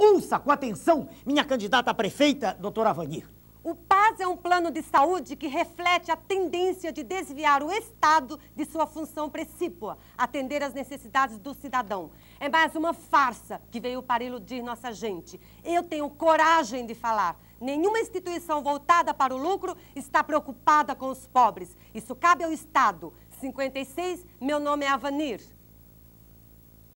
Ouça com atenção, minha candidata a prefeita, doutora Vanir. O PAS é um plano de saúde que reflete a tendência de desviar o Estado de sua função precípua, atender às necessidades do cidadão. É mais uma farsa que veio para iludir nossa gente. Eu tenho coragem de falar. Nenhuma instituição voltada para o lucro está preocupada com os pobres. Isso cabe ao Estado. 56, meu nome é Avanir.